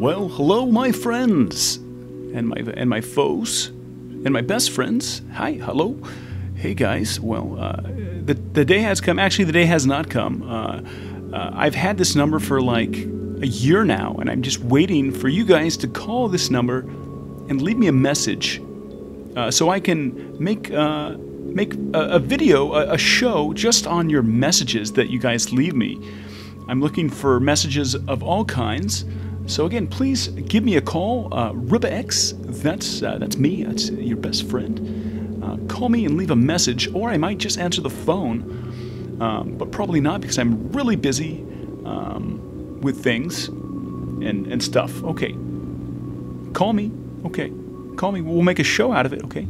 Well, hello, my friends, and my and my foes, and my best friends. Hi, hello, hey guys. Well, uh, the the day has come. Actually, the day has not come. Uh, uh, I've had this number for like a year now, and I'm just waiting for you guys to call this number and leave me a message, uh, so I can make uh, make a, a video, a, a show just on your messages that you guys leave me. I'm looking for messages of all kinds. So again, please give me a call. Uh, X, that's uh, that's me. That's your best friend. Uh, call me and leave a message, or I might just answer the phone, um, but probably not because I'm really busy um, with things and and stuff. Okay, call me. Okay, call me. We'll make a show out of it. Okay.